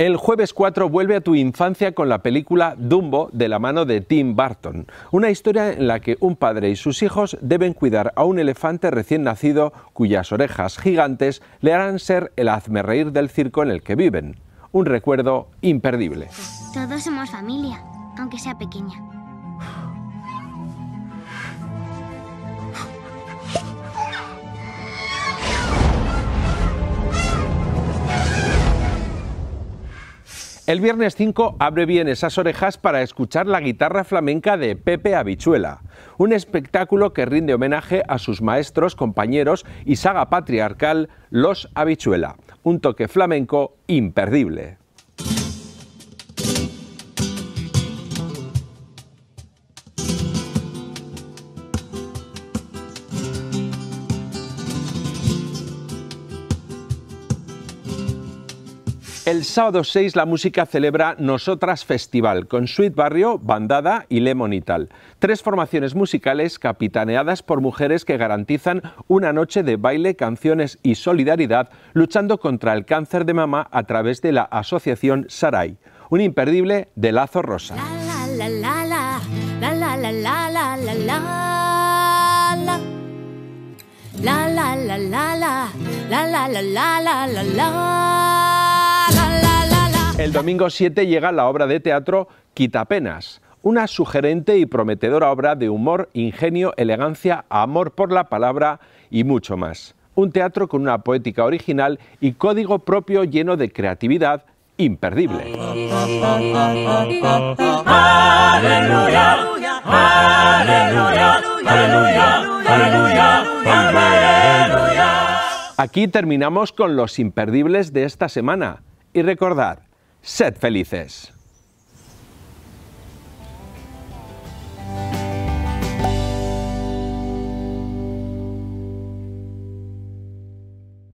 El jueves 4 vuelve a tu infancia con la película Dumbo de la mano de Tim Burton, una historia en la que un padre y sus hijos deben cuidar a un elefante recién nacido cuyas orejas gigantes le harán ser el hazmerreír del circo en el que viven. Un recuerdo imperdible. Todos somos familia, aunque sea pequeña. El viernes 5 abre bien esas orejas para escuchar la guitarra flamenca de Pepe Habichuela, un espectáculo que rinde homenaje a sus maestros, compañeros y saga patriarcal Los Habichuela, un toque flamenco imperdible. El sábado 6 la música celebra Nosotras Festival con Sweet Barrio, Bandada y Lemon y tal. Tres formaciones musicales capitaneadas por mujeres que garantizan una noche de baile, canciones y solidaridad luchando contra el cáncer de mama a través de la asociación Sarai. Un imperdible de Lazo Rosa. El domingo 7 llega la obra de teatro Quitapenas, una sugerente y prometedora obra de humor, ingenio, elegancia, amor por la palabra y mucho más. Un teatro con una poética original y código propio lleno de creatividad imperdible. Aquí terminamos con los imperdibles de esta semana. Y recordad, Sed felices.